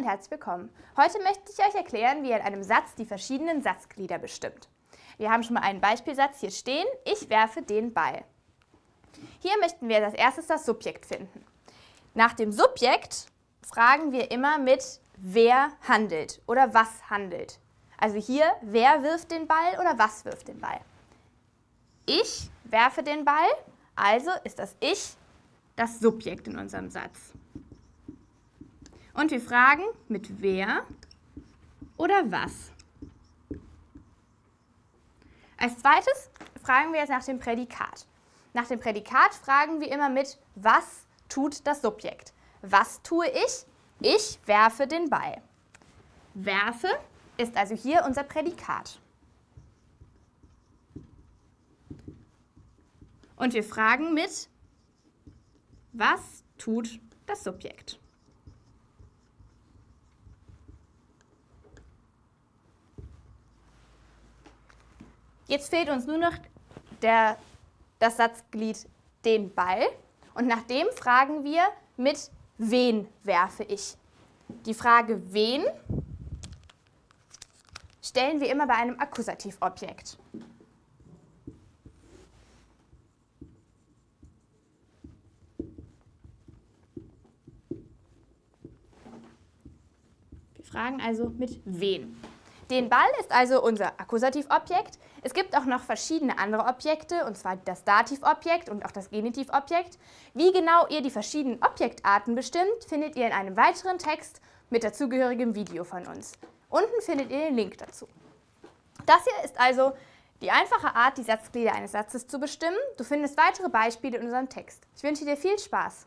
und herzlich willkommen. Heute möchte ich euch erklären, wie ihr in einem Satz die verschiedenen Satzglieder bestimmt. Wir haben schon mal einen Beispielsatz hier stehen. Ich werfe den Ball. Hier möchten wir als erstes das Subjekt finden. Nach dem Subjekt fragen wir immer mit wer handelt oder was handelt. Also hier, wer wirft den Ball oder was wirft den Ball. Ich werfe den Ball, also ist das Ich das Subjekt in unserem Satz. Und wir fragen mit wer oder was. Als zweites fragen wir jetzt nach dem Prädikat. Nach dem Prädikat fragen wir immer mit was tut das Subjekt. Was tue ich? Ich werfe den Ball. Werfe ist also hier unser Prädikat. Und wir fragen mit was tut das Subjekt. Jetzt fehlt uns nur noch der, das Satzglied den Ball und nach dem fragen wir mit wen werfe ich. Die Frage wen stellen wir immer bei einem Akkusativobjekt. Wir fragen also mit wen. Den Ball ist also unser Akkusativobjekt. Es gibt auch noch verschiedene andere Objekte, und zwar das Dativobjekt und auch das Genitivobjekt. Wie genau ihr die verschiedenen Objektarten bestimmt, findet ihr in einem weiteren Text mit dazugehörigem Video von uns. Unten findet ihr den Link dazu. Das hier ist also die einfache Art, die Satzglieder eines Satzes zu bestimmen. Du findest weitere Beispiele in unserem Text. Ich wünsche dir viel Spaß.